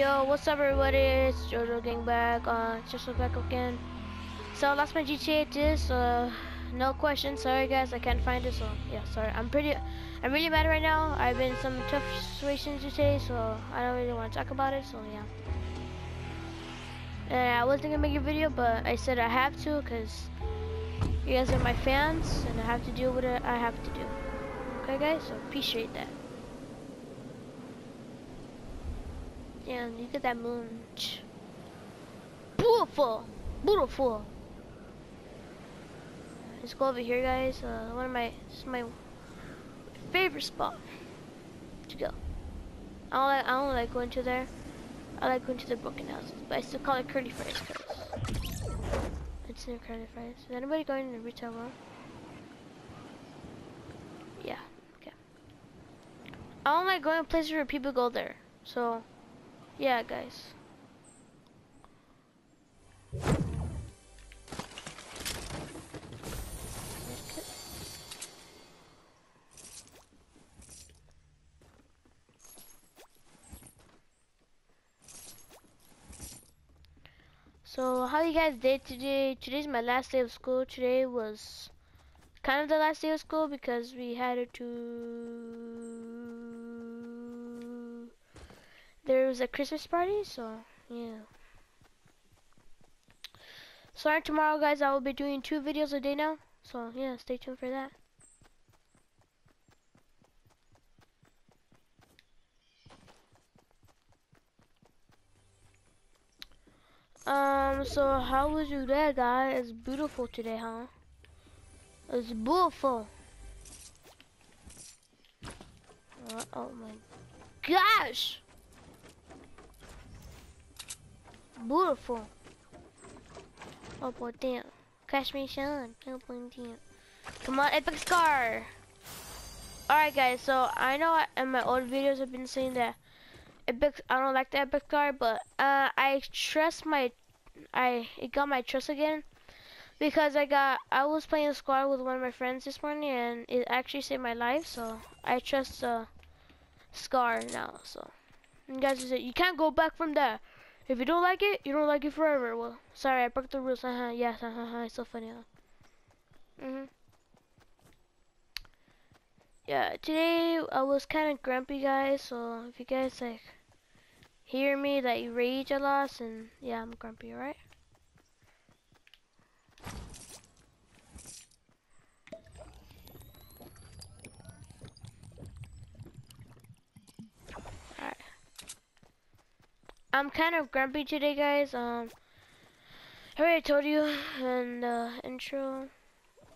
Yo, what's up everybody? It's Jojo Gang back. Uh, just back again. So I lost my GTA disc. Uh, no question. Sorry guys, I can't find it. So yeah, sorry. I'm pretty, I'm really mad right now. I've been in some tough situations today, so I don't really want to talk about it. So yeah. And I wasn't gonna make a video, but I said I have to because you guys are my fans, and I have to do what I have to do. Okay, guys. So appreciate that. Yeah, look at that moon. Beautiful, beautiful. Let's go over here, guys. Uh, one of my, this is my favorite spot to go. I don't like, I don't like going to there. I like going to the broken houses, but I still call it curly fries because it's near curly fries. Is anybody going to Retail Row? Yeah, okay. I don't like going places where people go there, so yeah, guys. So how you guys did today? Today's my last day of school. Today was kind of the last day of school because we had to there was a Christmas party, so yeah. Sorry, tomorrow, guys, I will be doing two videos a day now. So yeah, stay tuned for that. Um, so how was your day, guys? It's beautiful today, huh? It's beautiful. Uh, oh my gosh! Beautiful. Oh boy, damn. Catch me, Sean. Boy, damn. Come on, Epic Scar. Alright guys, so I know I, in my old videos I've been saying that Epic, I don't like the Epic Scar, but uh, I trust my, I it got my trust again because I got, I was playing squad with one of my friends this morning and it actually saved my life, so I trust uh, Scar now, so. You guys you can't go back from there. If you don't like it, you don't like it forever. Well, sorry, I broke the rules. Uh -huh, yes, uh -huh, it's so funny. Huh? Mm hmm Yeah, today I was kind of grumpy, guys. So if you guys like hear me that you rage a lot, and yeah, I'm grumpy, alright? I'm kind of grumpy today, guys. Um, I already told you in the intro.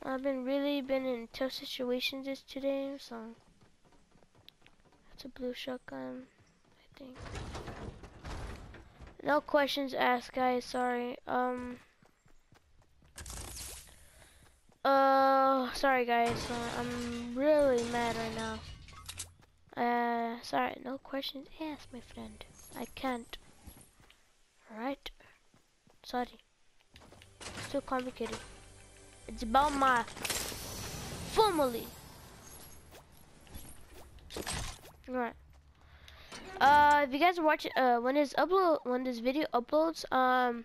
I've been really been in tough situations this today, so it's a blue shotgun, I think. No questions asked, guys. Sorry. Um. Uh, sorry, guys. Uh, I'm really mad right now. Uh, sorry. No questions asked, my friend. I can't. Alright. Sorry. It's too complicated. It's about my family. Alright. Uh, if you guys are watching, uh, when this upload, when this video uploads, um,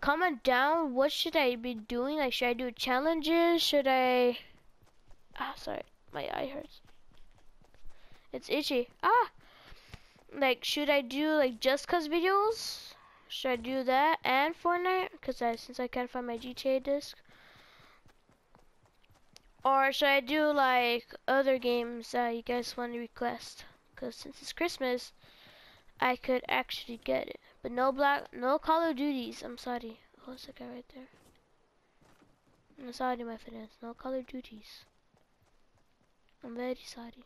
comment down what should I be doing. Like, should I do challenges? Should I? Ah, sorry, my eye hurts. It's itchy. Ah, like, should I do like just cause videos? Should I do that and Fortnite? Because I, since I can't find my GTA disc. Or should I do like other games that you guys want to request? Because since it's Christmas, I could actually get it. But no black, no Call of Duties. I'm sorry. Oh, it's a guy right there. I'm sorry, my friends. No Call of Duties. I'm very sorry.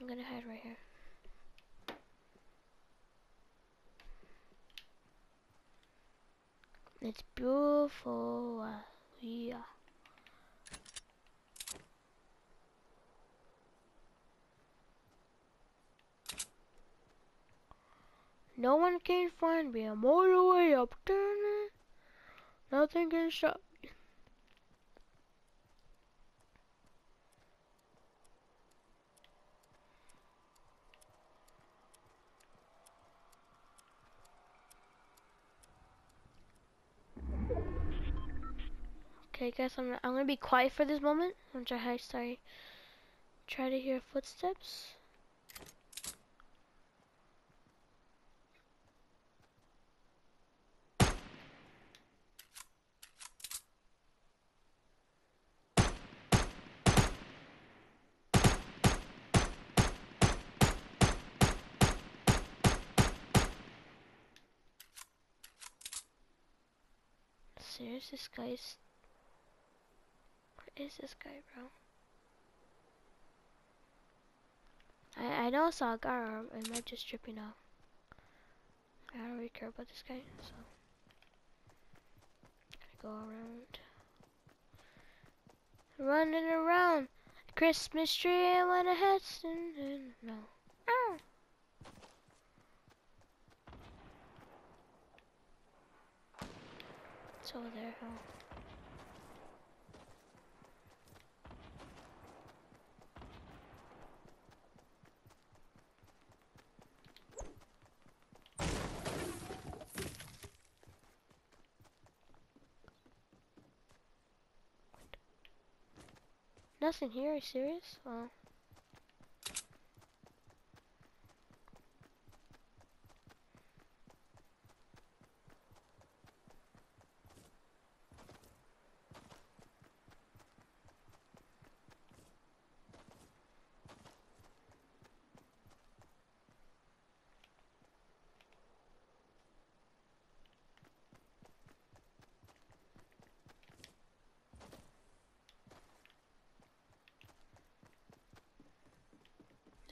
I'm gonna hide right here. It's beautiful. Uh, yeah. No one can find me. I'm all the way up there. Nothing can stop Okay, guys, I'm I'm gonna be quiet for this moment. I'm try sorry. Try to hear footsteps. Serious, this guy's. Is this guy, bro? I I know I saw a guy. Or I just tripping out. I don't really care about this guy, so gonna go around, running around. Christmas tree, I wanna head. No. Ah. It's over there, huh? Nothing here, are you serious? Oh.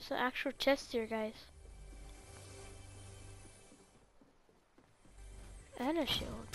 There's an actual chest here, guys. And a shield.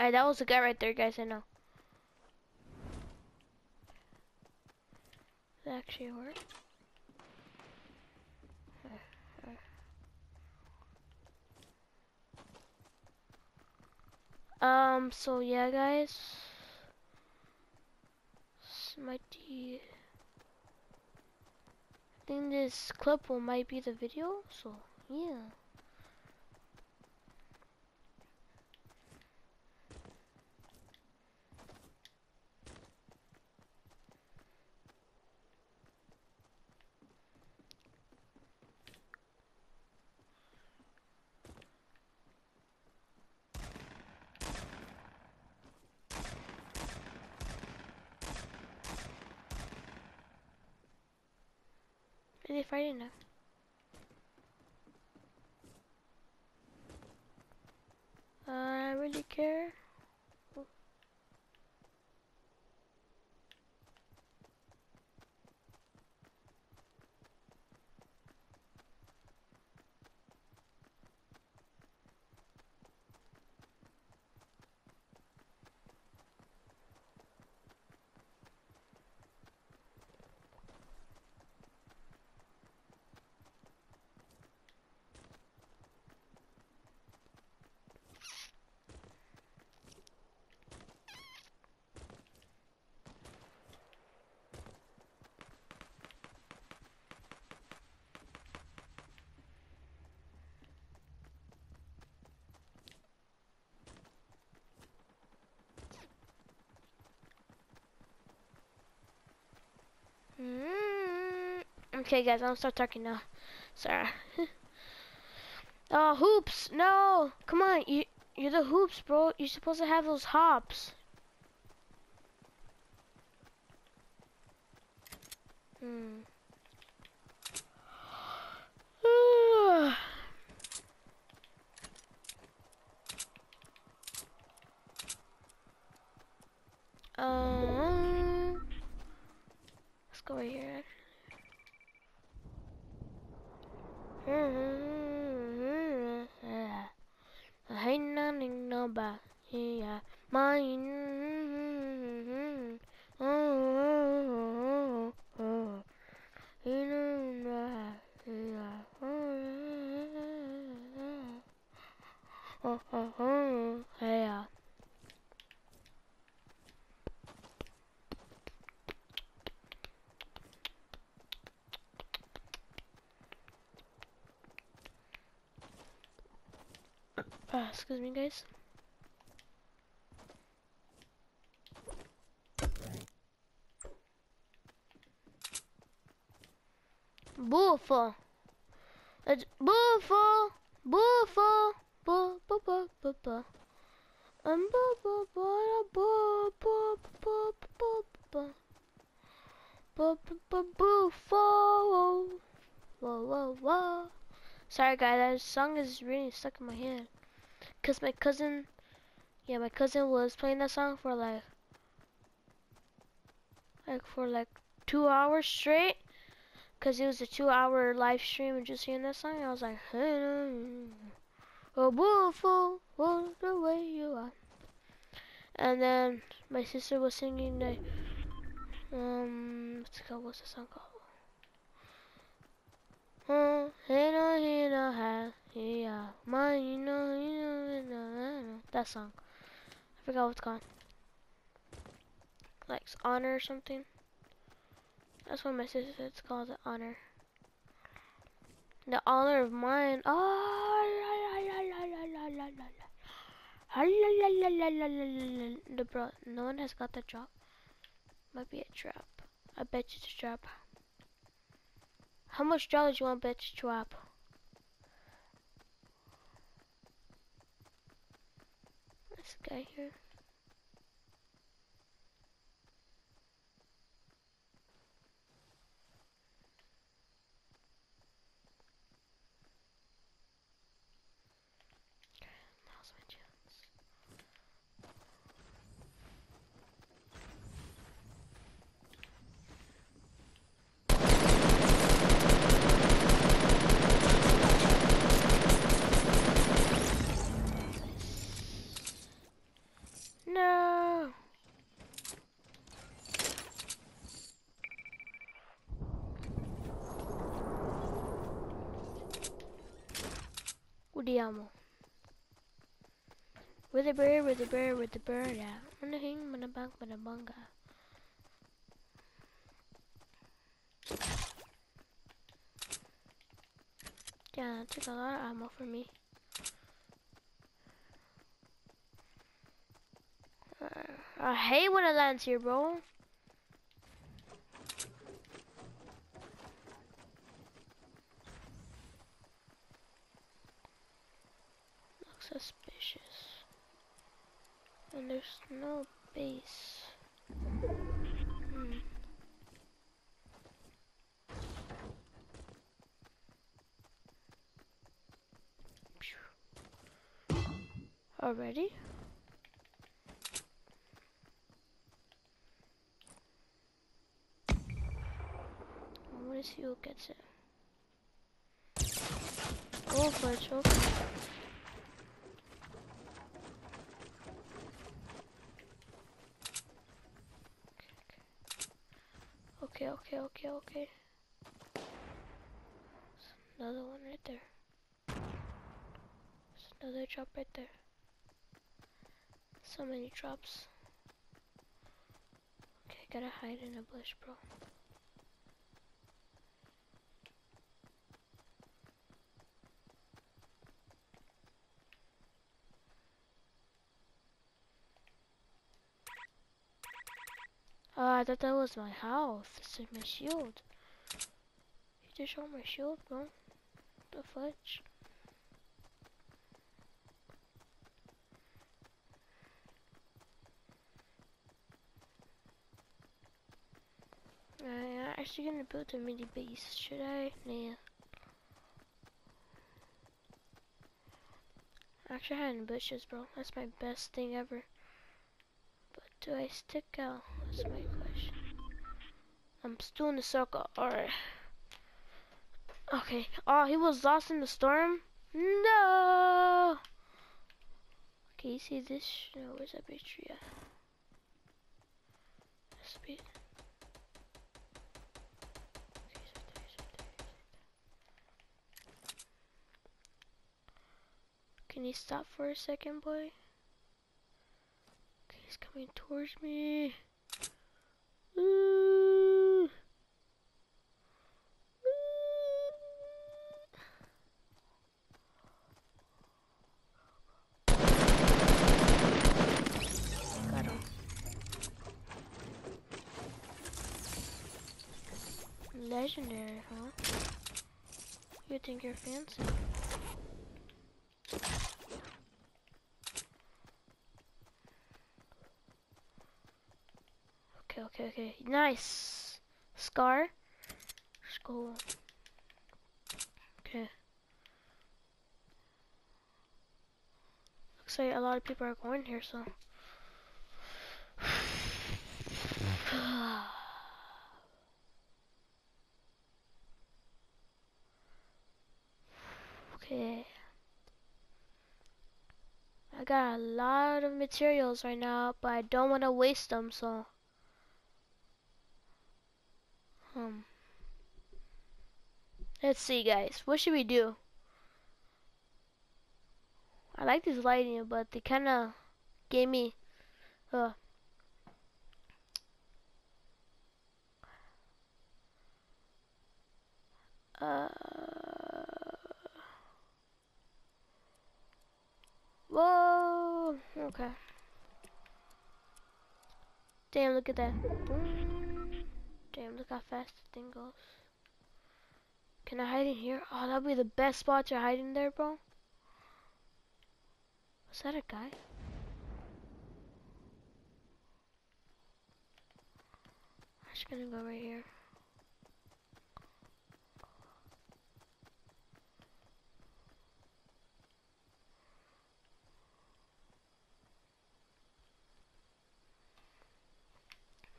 Alright, that was the guy right there, guys, I know. That actually work? Um, so yeah, guys. This might be... I think this clip will might be the video, so yeah. Are they fighting now? Okay, guys, I'll start talking now. Sorry. oh, hoops! No! Come on, you, you're the hoops, bro. You're supposed to have those hops. Hmm. um, over here. Hey, nothing nobody. Mine. Excuse me, guys. Buffo. It's buffo, buffo, bu bu bu bu bu. Um bu bu bu bu bu bu bu bu. Bu bu bu buffo. Whoa whoa whoa. Sorry guys, that song is really stuck in my head. Cause my cousin, yeah, my cousin was playing that song for like, like for like two hours straight. Cause it was a two-hour live stream and just hearing that song, I was like, hey, oh, beautiful, what the way you are. And then my sister was singing the, um, what's it called? What's the song called? that song. I forgot what's called. Like honor or something. That's what my sister said. It's called the honor. The honor of mine. Oh, the bro. No one has got the drop. Might be a trap. I bet you it's a trap. How much dollars you want, bitch? Drop. This guy here. Now's my chance. No. Udiamo. With a bird, with a bird, with the bird out. On the hing, on the bank, on the bunga. Yeah, that took a lot of ammo for me. Uh, I hate when it lands here, bro. Looks suspicious. And there's no base. Hmm. Already? What is who gets it? Go for it, Choke. Okay, okay, okay. There's another one right there. There's another drop right there. So many drops. Okay, gotta hide in a bush, bro. Oh, I thought that was my house. This is my shield. You just shot my shield, bro. The fudge. I'm actually gonna build a mini base. Should I? Nah. Actually, hiding bushes, bro. That's my best thing ever. But do I stick out? That's my question. I'm still in the circle. Alright. Okay. Oh, he was lost in the storm? No! Okay, you see this? No, where's that big tree at? Speed. Can you stop for a second, boy? Okay, he's coming towards me. Legendary, huh? You think you're fancy? Okay, okay, okay. Nice. Scar. Skull. Okay. Looks like a lot of people are going here, so. okay. I got a lot of materials right now, but I don't want to waste them, so. Um. Let's see, guys. What should we do? I like this lighting, but they kind of gave me. Uh, uh, whoa! Okay. Damn! Look at that. Damn, look how fast the thing goes. Can I hide in here? Oh, that'd be the best spot to hide in there, bro. Was that a guy? I'm just gonna go right here.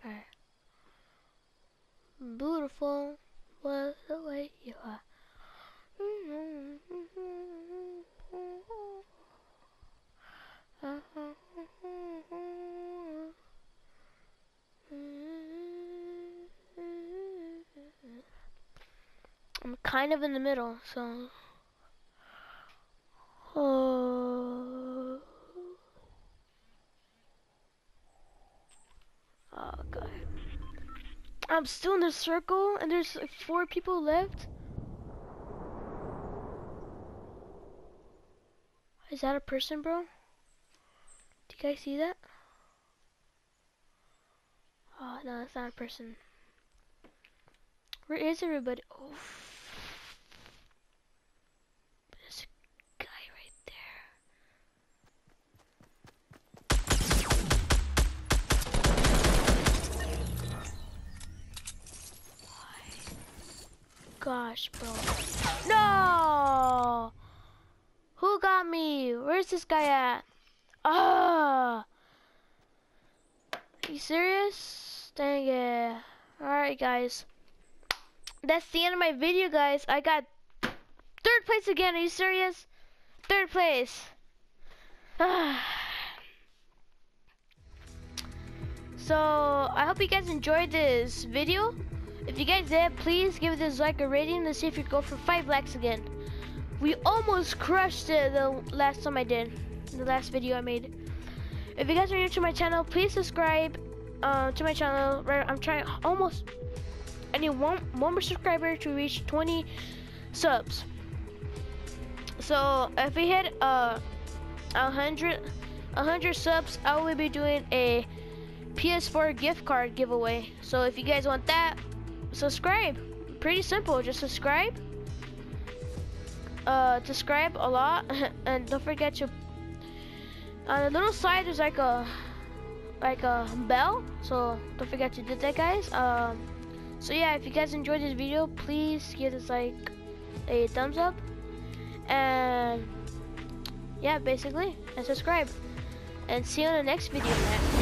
Alright. Beautiful was the way you are. I'm kind of in the middle, so. Oh. Oh. I'm still in the circle and there's like four people left. Is that a person, bro? Do you guys see that? Oh, no, that's not a person. Where is everybody? Oh. There's a guy right there. Gosh, bro. No! Who got me? Where's this guy at? Ah! you serious? Dang it. Alright, guys. That's the end of my video, guys. I got third place again. Are you serious? Third place. so, I hope you guys enjoyed this video. If you guys did, please give this like a rating to see if you go for 5 likes again. We almost crushed it the last time I did. The last video I made. If you guys are new to my channel, please subscribe uh, to my channel. I'm trying almost. I need one one more subscriber to reach 20 subs. So if we hit uh, a hundred a hundred subs, I will be doing a PS4 gift card giveaway. So if you guys want that, subscribe. pretty simple. Just subscribe. Uh, subscribe a lot, and don't forget to. On the little side, there's like a like a bell, so don't forget to do that, guys. Um, so yeah, if you guys enjoyed this video, please give this like a thumbs up, and yeah, basically, and subscribe, and see you in the next video, man.